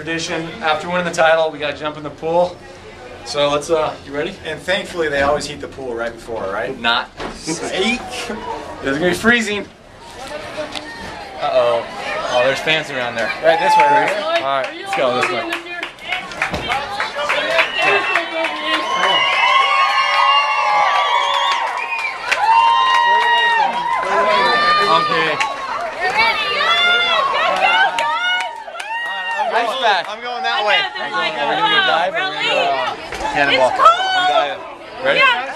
tradition. After winning the title, we got to jump in the pool. So let's, uh, you ready? And thankfully, they always heat the pool right before, right? Not. Psych. It's gonna be freezing. Uh oh. Oh, there's fans around there. Right this way, right? All right, let's go this way. Okay. Ice back. I'm going that way. Are we gonna dive or are we gonna go Really? cannonball? It's cold. Ready? Yeah,